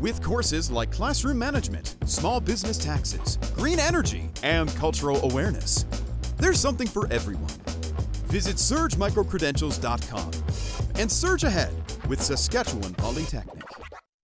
with courses like classroom management, small business taxes, green energy, and cultural awareness. There's something for everyone. Visit surgemicrocredentials.com and surge ahead with Saskatchewan Polytechnic.